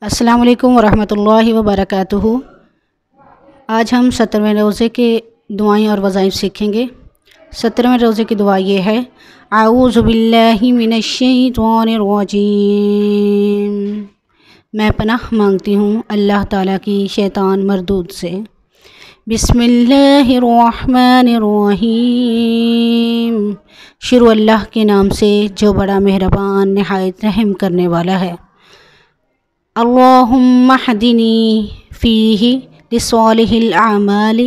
السلام علیکم ورحمۃ اللہ وبرکاتہ۔ آج ہم سترویں روزے کے دعائیں اور وظائف سیکھیں گے۔ سترویں روزے کی دعا یہ ہے، اعوذ باللہ من الشیطان الرجیم۔ میں پناہ مانگتی ہوں اللہ تعالیٰ کی شیطان مردود سے۔ بسم اللہ الرحمن الرحیم۔ شروع اللہ کے نام سے جو بڑا مہربان، نہایت رحم کرنے والا ہے۔ اللہم احدنی فیہ لصالح الاعمال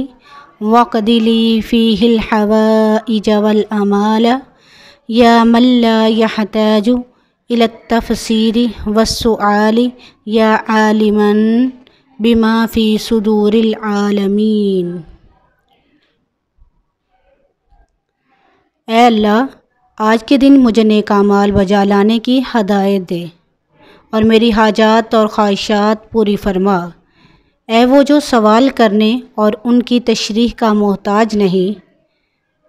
وقدلی فیہ الحوائج والامال یا من لا يحتاج الى التفسیر والسؤال یا عالما بما فی صدور العالمین اے اللہ، آج کے دن مجھے نیک اعمال بجا لانے کی ہدایت دے۔ اور میری حاجات اور خواہشات پوری فرما۔ اے وہ جو سوال کرنے اور ان کی تشریح کا محتاج نہیں،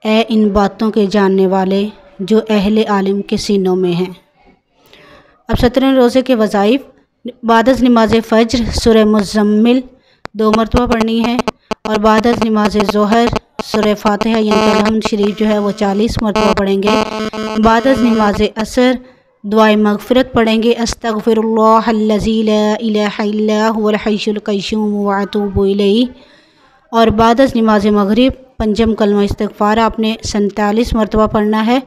اے ان باتوں کے جاننے والے جو اہل عالم کے سینوں میں ہیں۔ اب سترہ روزے کے وظائف، بعد از نماز فجر، سورہ مزمل دو مرتبہ پڑھنی ہے، اور بعد از نماز ظہر، سورہ فاتحہ یعنی الحمد شریف جو ہے وہ چالیس مرتبہ پڑھیں گے۔ بعد از نماز اثر دعائے مغفرت پڑھیں گے۔ استغفر اللہ الذی لا الہ الا هو الحی القیوم واتوب الیہ۔ اور بعد از نماز مغرب، پنجم کلمہ استغفار آپ نے سنتالیس مرتبہ پڑھنا ہے۔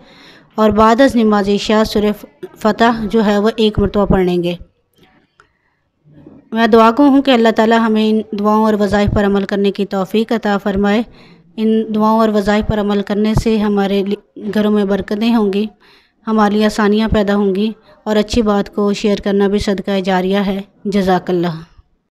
اور بعد از نماز عشاء، سورہ فتح جو ہے وہ ایک مرتبہ پڑھیں گے۔ میں دعا کو ہوں کہ اللہ تعالی ہمیں ان دعاؤں اور وظائف پر عمل کرنے کی توفیق عطا فرمائے۔ ان دعاؤں اور وظائف پر عمل کرنے سے ہمارے گھروں میں برکتیں ہوں گی۔ ہماری آسانیاں پیدا ہوں گی اور اچھی بات کو شیئر کرنا بھی صدقہ جاریہ ہے۔ جزاک اللہ۔